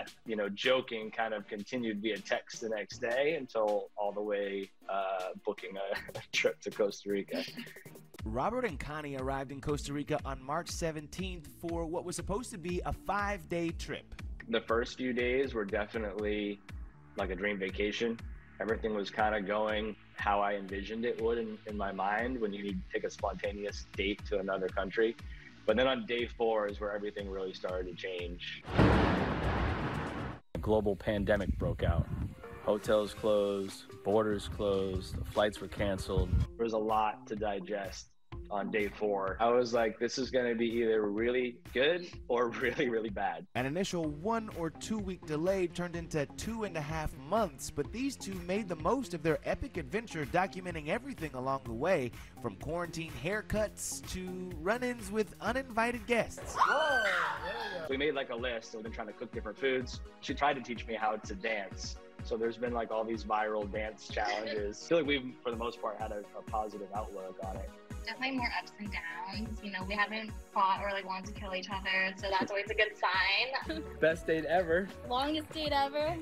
that, you know, joking kind of continued via text the next day until all the way uh, booking a trip to Costa Rica. Robert and Khani arrived in Costa Rica on March 17th for what was supposed to be a five day trip. The first few days were definitely like a dream vacation. Everything was kind of going how I envisioned it would in, in my mind when you need to take a spontaneous date to another country. But then on day four is where everything really started to change. A global pandemic broke out. Hotels closed, borders closed, the flights were canceled. There was a lot to digest on day four. I was like, this is going to be either really good or really, really bad. An initial one or two week delay turned into two and a half months, but these two made the most of their epic adventure, documenting everything along the way from quarantine haircuts to run ins with uninvited guests. We made like a list. We've been trying to cook different foods. She tried to teach me how to dance. So there's been like all these viral dance challenges. I feel like we've, for the most part, had a, a positive outlook on it definitely more ups and downs. You know, we haven't fought or like wanted to kill each other, so that's always a good sign. Best date ever. Longest date ever.